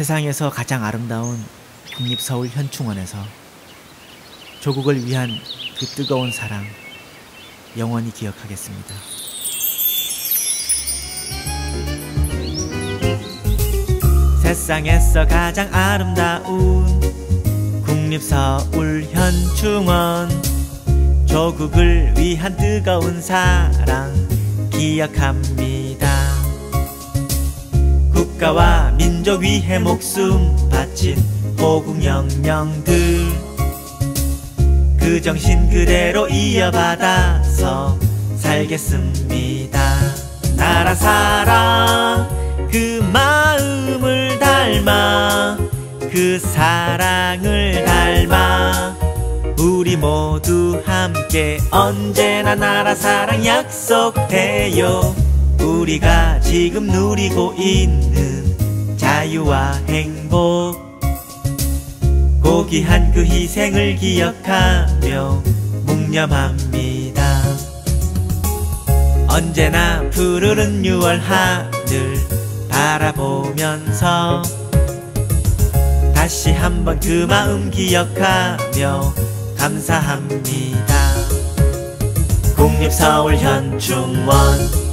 세상에서 가장 아름다운 국립서울 현충원에서 조국을 위한 그 뜨거운 사랑 영원히 기억하겠습니다. 세상에서 가장 아름다운 국립서울 현충원 조국을 위한 뜨거운 사랑 기억합니다. 국가와 민족 위해 목숨 바친 호국 영령들. 그 정신 그대로 이어받아서 살겠습니다. 나라 사랑 그 마음을 닮아 그 사랑을 닮아. 우리 모두 함께 언제나 나라 사랑 약속해요 우리가 지금 누리고 있는 자유와 행복. 고귀한 그 희생을 기억하며 묵념합니다. 언제나 푸르른 6월 하늘 바라보면서 다시 한번 그 마음 기억하며 감사합니다. 국립서울 현충원